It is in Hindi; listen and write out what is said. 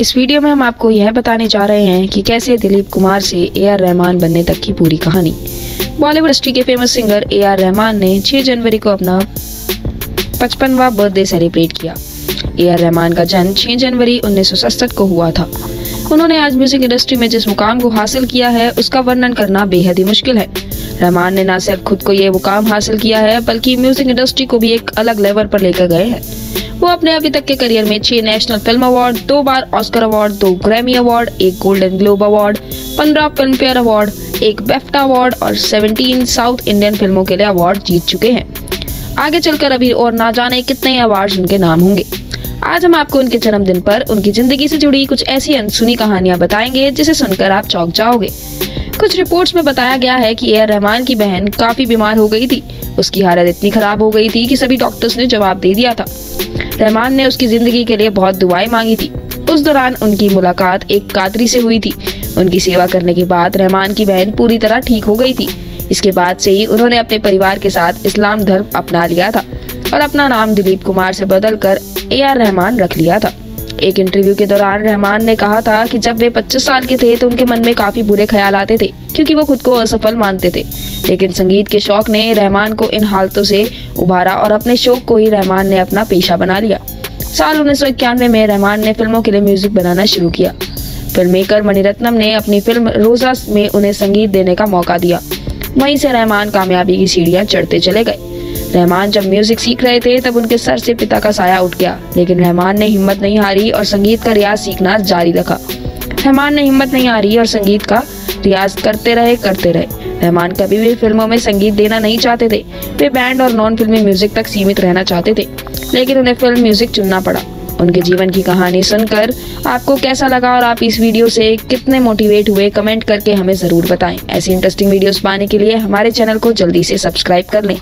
इस वीडियो में हम आपको यह बताने जा रहे हैं कि कैसे दिलीप कुमार से ए आर रहमान बनने तक की पूरी कहानी। बॉलीवुड इंडस्ट्री के famous singer A R Rahman ने 6 जनवरी को अपना पचपनवा बर्थडे सेलिब्रेट किया। ए आर रहमान का जन्म 6 जनवरी उन्नीस को हुआ था। उन्होंने आज म्यूज़िक इंडस्ट्री में जिस मुकाम को हासिल किया है, उसका वर्णन करना बेहद ही मुश्किल है। रहमान ने न सिर्फ़ खुद को ये मुकाम हासिल किया है, बल्कि म्यूज़िक इंडस्ट्री को भी एक अलग लेवल पर लेकर गए हैं। वो अपने अभी तक के करियर में छह नेशनल फ़िल्म अवार्ड, दो बार ऑस्कर अवार्ड, दो ग्रैमी अवार्ड, एक गोल्डन ग्लोब अवार्ड, पंद्रह फ़िल्म फेयर अवार्ड, एक बेफ्टा अवार्ड और सेवनटीन साउथ इंडियन फ़िल्मों के लिए अवार्ड जीत चुके हैं। आगे चलकर अभी और ना जाने कितने अवार्ड उनके नाम होंगे। आज हम आपको उनके जन्मदिन पर, उनकी ज़िंदगी से जुड़ी कुछ ऐसी अनसुनी कहानियाँ बताएँगे, जिसे सुनकर आप चौंक जाओगे। कुछ रिपोर्ट्स में बताया गया है कि एआर रहमान की बहन काफ़ी बीमार हो गई थी। उसकी हालत इतनी खराब हो गई थी कि सभी डॉक्टर्स ने जवाब दे दिया था। रहमान ने उसकी ज़िंदगी के लिए बहुत दुआएँ मांगी थी। उस दौरान उनकी मुलाकात एक कादरी से हुई थी। उनकी सेवा करने के बाद रहमान की बहन पूरी तरह ठीक हो गई थी। इसके बाद से ही उन्होंने अपने परिवार के साथ इस्लाम धर्म अपना लिया था और अपना नाम दिलीप कुमार से बदल कर ए आर रहमान रख लिया था। एक इंटरव्यू के दौरान रहमान ने कहा था कि जब वे 25 साल के थे तो उनके मन में काफ़ी बुरे ख्याल आते थे, क्योंकि वो खुद को असफल मानते थे। लेकिन संगीत के शौक ने रहमान को इन हालतों से उभारा और अपने शौक को ही रहमान ने अपना पेशा बना लिया। साल उन्नीस सौ इक्यानवे में रहमान ने फ़िल्मों के लिए म्यूज़िक बनाना शुरू किया। फ़िल्म मेकर मणिरत्नम ने अपनी फ़िल्म रोजा में उन्हें संगीत देने का मौका दिया। वहीं से रहमान कामयाबी की सीढ़ियाँ चढ़ते चले गए। रहमान जब म्यूज़िक सीख रहे थे, तब उनके सर से पिता का साया उठ गया। लेकिन रहमान ने हिम्मत नहीं हारी और संगीत का रियाज सीखना जारी रखा। रहमान ने हिम्मत नहीं आ रही और संगीत का रियाज करते रहे करते रहे। रहमान कभी भी फ़िल्मों में संगीत देना नहीं चाहते थे। वे बैंड और नॉन फिल्मी म्यूज़िक तक सीमित रहना चाहते थे। लेकिन उन्हें फ़िल्म म्यूज़िक चुनना पड़ा। उनके जीवन की कहानी सुनकर आपको कैसा लगा और आप इस वीडियो से कितने मोटिवेट हुए कमेंट करके हमें ज़रूर बताएँ। ऐसी इंटरेस्टिंग वीडियोस पाने के लिए हमारे चैनल को जल्दी से सब्सक्राइब कर लें।